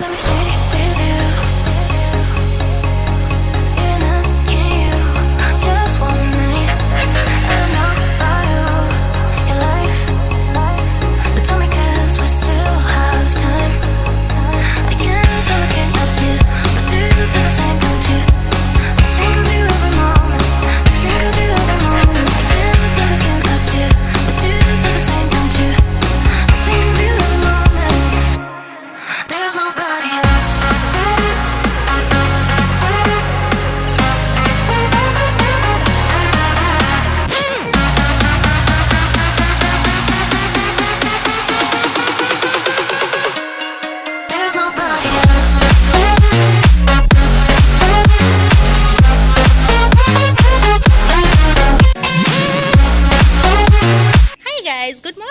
Let me stay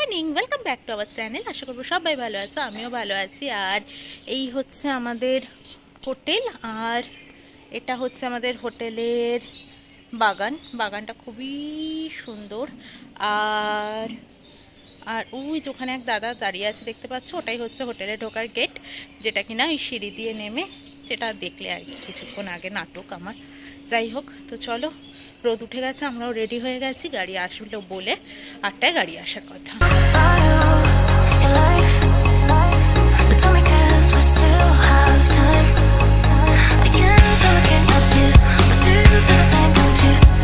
morning welcome back to our channel আশা করব সবাই ভালো আছো, আমিও ভালো আছি। আর এই হচ্ছে আমাদের হোটেল, আর এটা হচ্ছে আমাদের হোটেলের বাগান। বাগানটা খুবই সুন্দর। আর আর ওই যে ওখানে এক দাদা দাঁড়িয়ে আছে, দেখতে পাচ্ছ? ওটাই হচ্ছে হোটেলে ঢোকার গেট যেটা কিনা ওই সিঁড়ি দিয়ে নেমে সেটা দেখলে আর কি কিছুক্ষণ আগে নাটক আমার। যাই হোক, তো চলো রোদ উঠে গেছে আমরাও রেডি হয়ে গেছি গাড়ি আসলো বলে আটটায় গাড়ি আসার কথা. I can't say I can't help you, but do the same, don't you?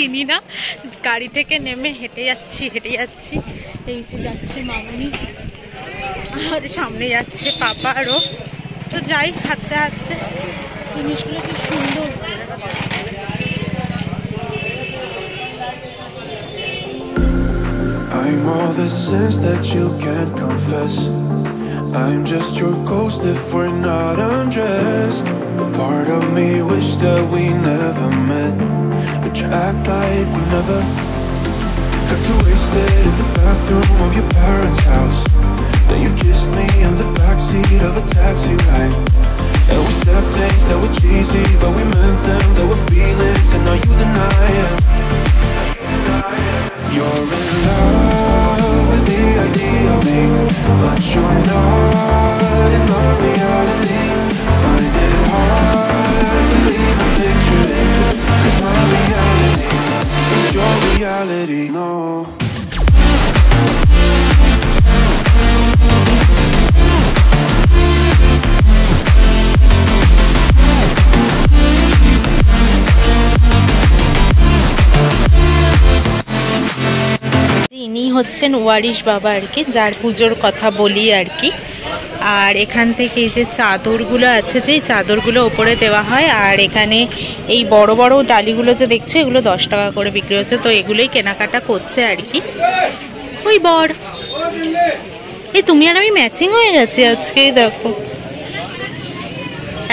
চিনি না গাড়ি থেকে নেমে হেঁটে যাচ্ছি হেঁটে যাচ্ছি এই যে যাচ্ছে মামনি আর সামনে যাচ্ছে পাপা আরও তো যাই হাঁটতে হাঁটতে জিনিসগুলো কি সুন্দর I'm all the sins that you can't confess. I'm just your ghost if we're not undressed. A part of me wish that we never met. You act like we never got too wasted in the bathroom of your parents' house. হচ্ছেন ওয়ারিশ বাবা আর কি, যার পুজোর কথা বলি আর কি। আর এখান থেকে এই যে চাদরগুলো আছে যে চাদরগুলো ওপরে দেওয়া হয়। আর এখানে এই বড় বড় ডালিগুলো যে দেখছ, এগুলো দশ টাকা করে বিক্রি হচ্ছে। তো এগুলোই কেনাকাটা করছে আর কি। ওই বর। এই তুমি আর আমি ম্যাচিং হয়ে গেছি আজকে, দেখো।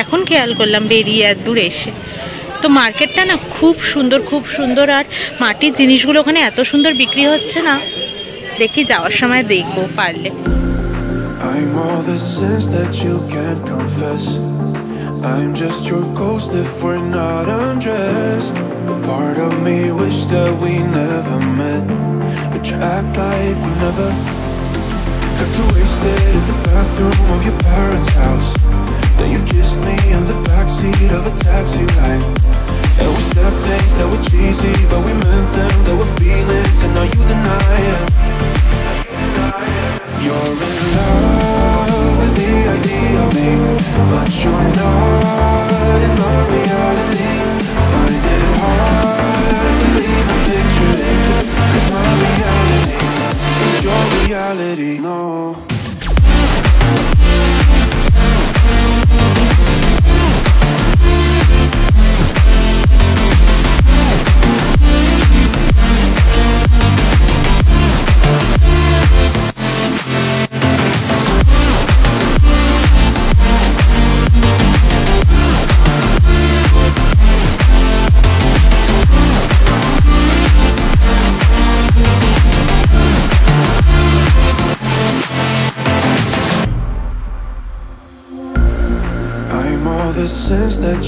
এখন খেয়াল করলাম বেরিয়ে এত দূর এসে। তো মার্কেটটা না খুব সুন্দর খুব সুন্দর। আর মাটির জিনিসগুলো ওখানে এত সুন্দর বিক্রি হচ্ছে না। দেখি যাওয়ার সময় দেখবো পারলে I'm all the sins that you can't confess. I'm just your ghost if we're not undressed. A part of me wish that we never met, but you act like we never got too wasted in the bathroom of your parents' house. Then you kissed me in the backseat of a taxi ride. And we said things that were cheesy, but we meant them. There were feelings, and now you deny it. You're in love with the idea of me, but you're not in my reality.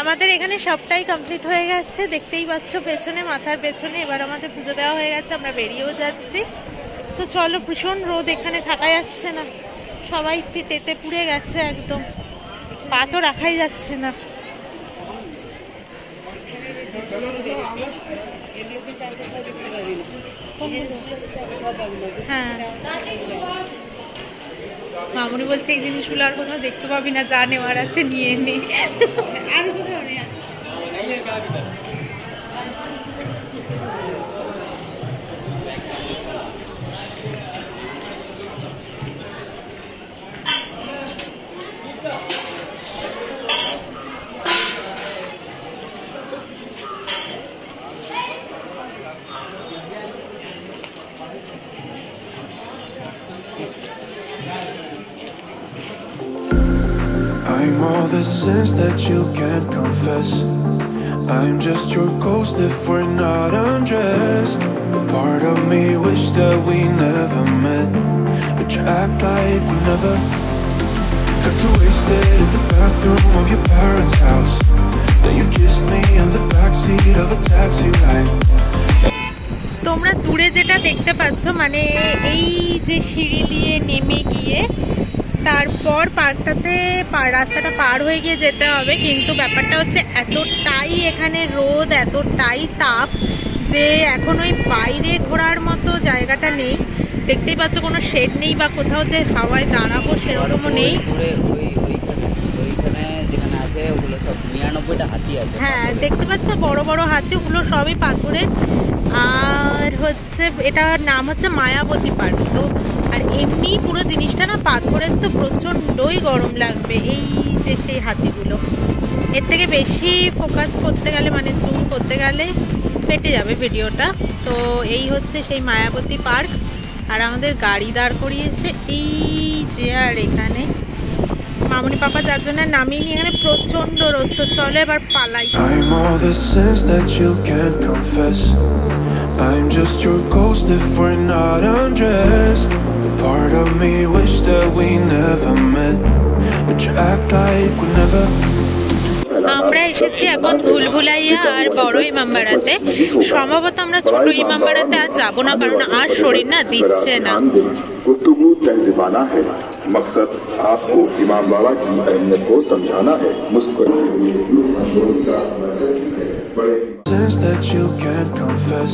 আমাদের এখানে সবটাই complete হয়ে গেছে। দেখতেই পাচ্ছ পেছনে, মাথার পেছনে। এবার আমাদের পুজো দেওয়া হয়ে গেছে, আমরা বেরিয়েও যাচ্ছি। তো চলো, ভীষণ রোদ এখানে থাকা যাচ্ছে না। সবাই তেতে পুড়ে গেছে একদম। পা তো রাখাই যাচ্ছে না। মামুনি বলছে, এই জিনিসগুলো আর কোথাও দেখতে পাবি না, যা নেওয়ার আছে নিয়ে নে। আর কোথাও নেই। I'm all the sins that you can't confess. I'm just your ghost if we're not undressed. A part of me wish that we never met, but you act like we never got too wasted in the bathroom of your parents' house. Then you kissed me in the backseat of a taxi ride. তোমরা দূরে যেটা দেখতে পাচ্ছ মানে এই যে সিঁড়ি দিয়ে নেমে গিয়ে তারপর পার্কটাতে রাস্তাটা পার হয়ে গিয়ে যেতে হবে কিন্তু ব্যাপারটা হচ্ছে এতটাই এখানে রোদ এতটাই তাপ যে এখন ওই বাইরে ঘোরার মতো জায়গাটা নেই। দেখতেই পাচ্ছ কোনো শেড নেই বা কোথাও যে হাওয়ায় দাঁড়াবো সেরকমও নেই। ওই ওইখানে ওইখানে যেখানে আছে ওগুলো সব নিরানব্বইটা হাতি আছে হ্যাঁ দেখতে পাচ্ছ বড় বড় হাতি ওগুলো সবই পাথরের আর হচ্ছে এটার নাম হচ্ছে মায়াবতী পার্ক। তো এমনি পুরো জিনিসটা না পাথরের তো প্রচণ্ডই গরম লাগবে, এই যে সেই হাতিগুলো। এর থেকে বেশি ফোকাস করতে গেলে মানে জুম করতে গেলে ফেটে যাবে ভিডিওটা তো এই হচ্ছে সেই মায়াবতী পার্ক। আর আমাদের গাড়ি দাঁড় করিয়েছে এই যে আর এখানে। মামনি পাপা যার জন্য নামিয়ে নিয়ে এখানে প্রচণ্ড রোদ, তো চলো এবার পালাই। I'm just your ghost if we're not undressed. A part of me wish that we never met, but you act like we never. আমরা এসেছি এখন ভুলভুলাইয়া আর বড় ইমামবাড়াতে সম্ভবত আমরা ছোট ইমামবাড়াতে আর যাবো না কারণ আর শরীর না দিচ্ছে না गुफ्तगू तहजीबाना है मकसद आपको इमाम बाबा की अहमियत को समझाना है मुस्कुर Sins that you can't confess.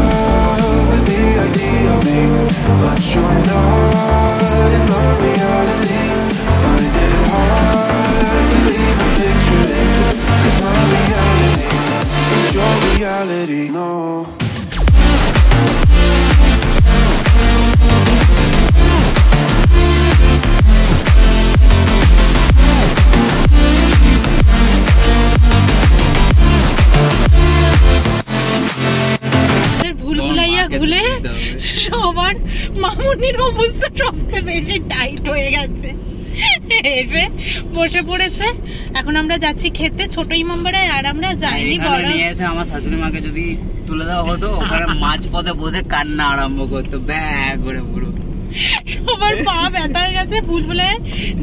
ঘুলে সবার মামুনির অবস্থা সবচেয়ে বেশি টাইট হয়ে গেছে। এসে বসে পড়েছে। এখন আমরা যাচ্ছি খেতে ছোট ইমামবাড়ায় আর আমরা যাইনি বড় আমার শাশুড়ি মাকে যদি তুলে দেওয়া হতো ওখানে মাঝ পথে বসে কান্না আরম্ভ করতো ব্যাগ করে পুরো। সবার পা ব্যথা হয়ে গেছে ভুলভুলাইয়া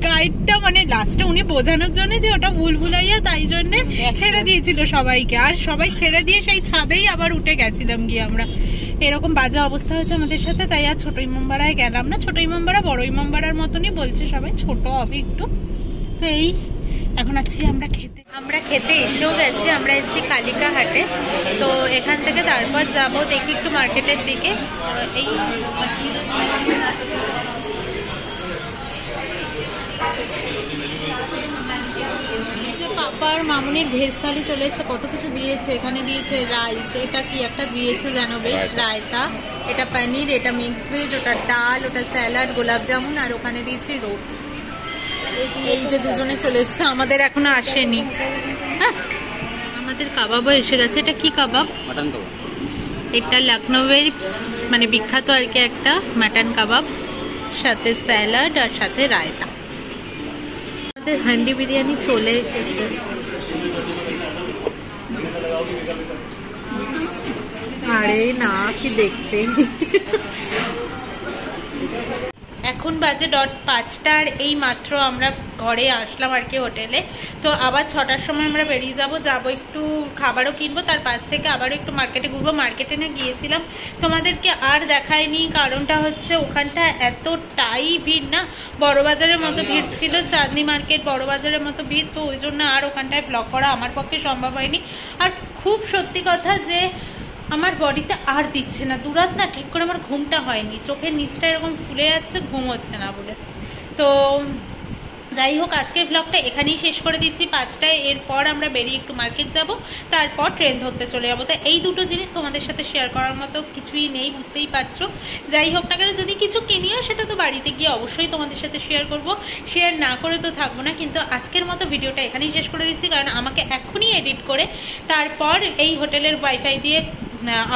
গাইডটা মানে লাস্টে উনি বোঝানোর জন্য যে ওটা ভুলভুলাইয়া তাই জন্য ছেড়ে দিয়েছিল সবাইকে। আর সবাই ছেড়ে দিয়ে সেই ছাদেই আবার উঠে গেছিলাম গিয়ে আমরা। এরকম বাজে অবস্থা হয়েছে আমাদের সাথে, তাই আর ছোট ইমামবাড়ায় গেলাম না। ছোট ইমামবাড়া, বড় ইমামবাড়ার মতনই বলছে সবাই, ছোট হবে একটু। তো এই, এখন আছি আমরা খেতে। আমরা খেতে এসেও গেছি, আমরা এসেছি কালিকা হাটে তো এখান থেকে তারপর যাব দেখি একটু মার্কেটের দিকে। এই যে পাপার মামুনির ভেজ থালি চলে এসেছে কত কিছু দিয়েছে এখানে দিয়েছে রাইস এটা কি একটা দিয়েছে যেন বেশ রায়তা। এটা পনির এটা মিক্সড ভেজ ওটা ডাল ওটা স্যালাড গোলাপ জামুন আর ওখানে দিয়েছে রোট। এই যে দুজনে চলে এসেছে আমাদের এখনও আসেনি। হ্যাঁ, আমাদের কাবাবও এসে গেছে। এটা কি কাবাব? মাটন তো এটা লখনৌয়ের মানে বিখ্যাত আর কি একটা মাটন কাবাব সাথে স্যালাড আর সাথে রায়তা। আমাদের হান্ডি বিরিয়ানি চলে এসেছে আরে না কি দেখতে এখন বাজে ডট পাঁচটার এই মাত্র আমরা ঘরে আসলাম আর কি হোটেলে। তো আবার ছটার সময় আমরা বেরিয়ে যাব যাব একটু খাবারও কিনবো তার পাশ থেকে আবারও একটু মার্কেটে ঘুরবো। মার্কেটে না গিয়েছিলাম। তোমাদেরকে আর দেখায়নি কারণটা হচ্ছে ওখানটা এতটাই ভিড় না। বড় বাজারের মতো ভিড় ছিল চাঁদনি মার্কেট বড় বাজারের মতো ভিড় তো ওই জন্য আর ওখানটায় ব্লক করা আমার পক্ষে সম্ভব হয়নি। আর খুব সত্যি কথা যে আমার বডিতে আর দিচ্ছে না। দুরাত না ঠিক করে আমার ঘুমটা হয়নি। চোখের নিচটা এরকম ফুলে যাচ্ছে, ঘুম হচ্ছে না বলে। তো যাই হোক, আজকের ব্লগটা এখানেই শেষ করে দিচ্ছি। পাঁচটায় এরপর আমরা বেরিয়ে একটু মার্কেট যাব। তারপর ট্রেন ধরতে চলে যাব। তো এই দুটো জিনিস তোমাদের সাথে শেয়ার করার মতো কিছুই নেই, বুঝতেই পারছ? যাই হোক না কেন, যদি কিছু কিনিও, সেটা তো বাড়িতে গিয়ে অবশ্যই তোমাদের সাথে শেয়ার করব। শেয়ার না করে তো থাকব না। কিন্তু আজকের মতো ভিডিওটা এখানেই শেষ করে দিচ্ছি। কারণ আমাকে এখনই এডিট করে তারপর এই হোটেলের ওয়াইফাই দিয়ে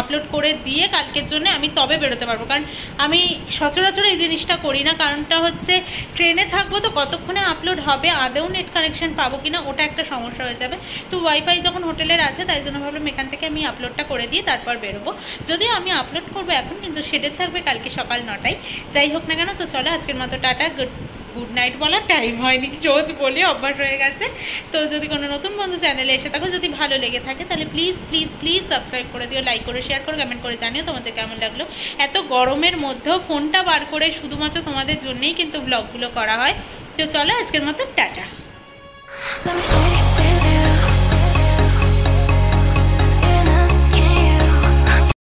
আপলোড করে দিয়ে কালকের জন্য আমি তবে বেরোতে পারব। কারণ আমি সচরাচর এই জিনিসটা করি না। কারণটা হচ্ছে, ট্রেনে থাকব তো কতক্ষণে আপলোড হবে আদেও নেট কানেকশন পাবো কিনা, ওটা একটা সমস্যা হয়ে যাবে। তো ওয়াইফাই যখন হোটেলের আছে, তাই জন্য ভাবলাম এখান থেকে আমি আপলোডটা করে দিয়ে তারপর বেরোবো। যদিও আমি আপলোড করব এখন, কিন্তু সেটার থাকবে কালকে সকাল নটায়। যাই হোক না কেন, তো চলো আজকের মতো টাটা গুড গুড নাইট বলার টাইম হয়নি। রোজ বলে, অভ্যাস হয়ে গেছে। তো যদি কোনো নতুন বন্ধু চ্যানেলে এসে থাকো, যদি ভালো লেগে থাকে, তাহলে প্লিজ প্লিজ প্লিজ সাবস্ক্রাইব করে দিও লাইক করে শেয়ার করো কমেন্ট করে জানিও তোমাদের কেমন লাগল। এত গরমের মধ্যেও ফোনটা বার করে শুধুমাত্র তোমাদের জন্যেই কিন্তু ব্লগগুলো করা হয়। তো চলো আজকের মতো, টাটা।